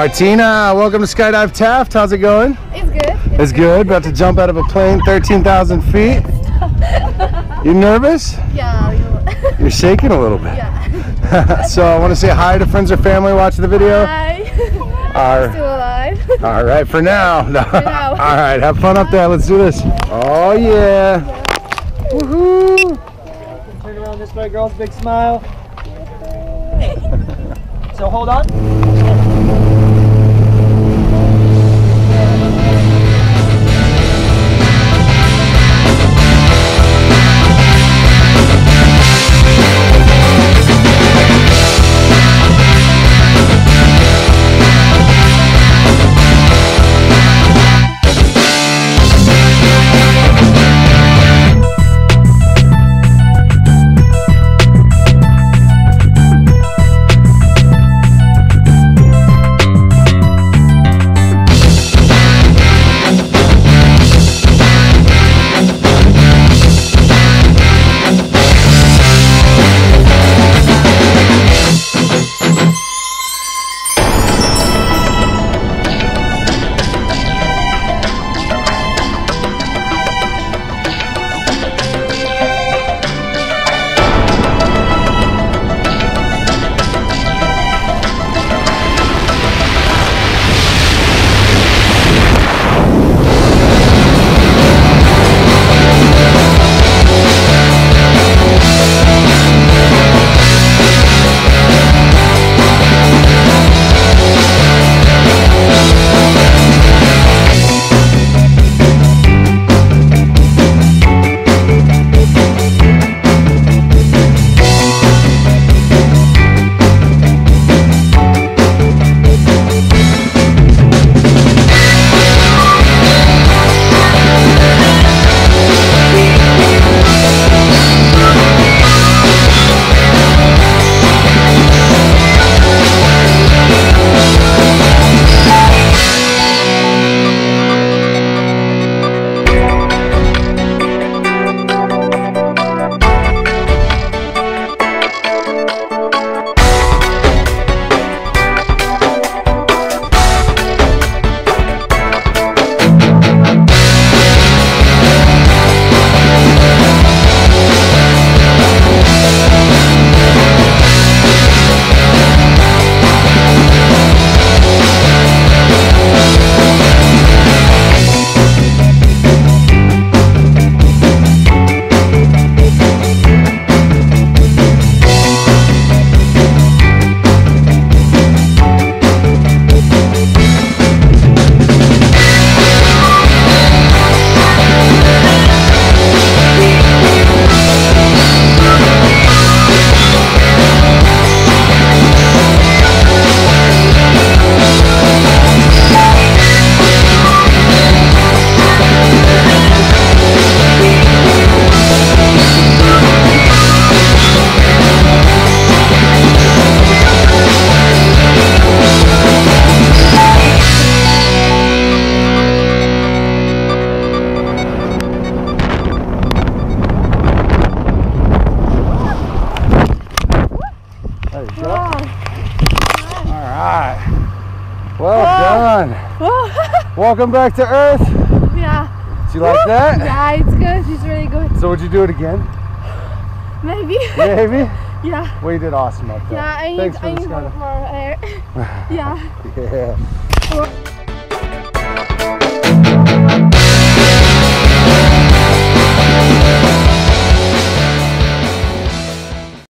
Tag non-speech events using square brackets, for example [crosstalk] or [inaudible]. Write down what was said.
Martyna, welcome to Skydive Taft. How's it going? It's good. It's good. About to jump out of a plane 13,000 feet. You nervous? Yeah. You, [laughs] You're shaking a little bit. yeah. [laughs] so I want to say hi to friends or family watching the video. Hi. [laughs] Our- Still alive. all right, for now. No. now. all right, have fun up there. Let's do this. Oh yeah. Woohoo! Turn around this way, girls. Big smile. so hold on. Well [laughs] done. Welcome back to Earth. yeah. Did you like that? Yeah, it's good. It's really good. So would you do it again? Maybe. Maybe. [laughs] yeah. Well, you did awesome up there. Yeah, I need, Thanks I need more, more eh? air. [laughs] yeah. Yeah.